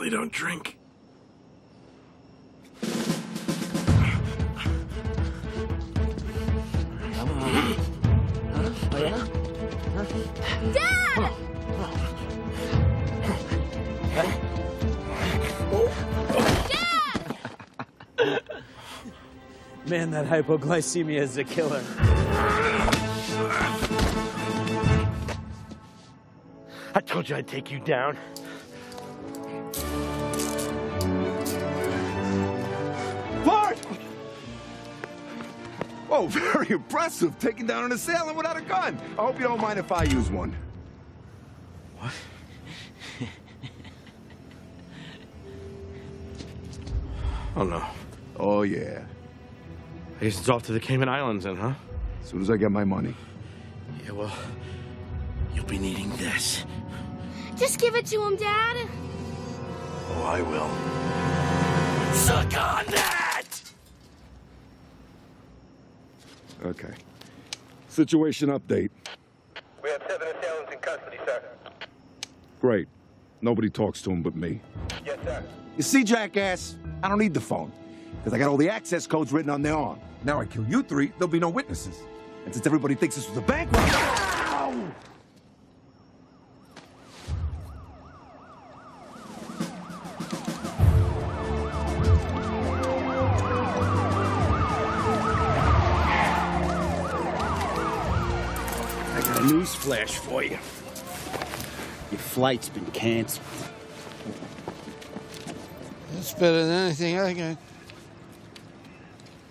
really don't drink. Dad! Man, that hypoglycemia is a killer. I told you I'd take you down. Oh, very impressive, taking down an assailant without a gun. I hope you don't mind if I use one. What? oh no. Oh, yeah. I guess it's off to the Cayman Islands then, huh? As soon as I get my money. Yeah, well, you'll be needing this. Just give it to him, Dad. Oh, I will. Suck on that! Okay. Situation update. We have seven assailants in custody, sir. Great. Nobody talks to him but me. Yes, sir. You see, jackass? I don't need the phone. Because I got all the access codes written on their arm. Now I kill you three, there'll be no witnesses. And since everybody thinks this was a bank robbery... a news flash for you. Your flight's been canceled. That's better than anything I got.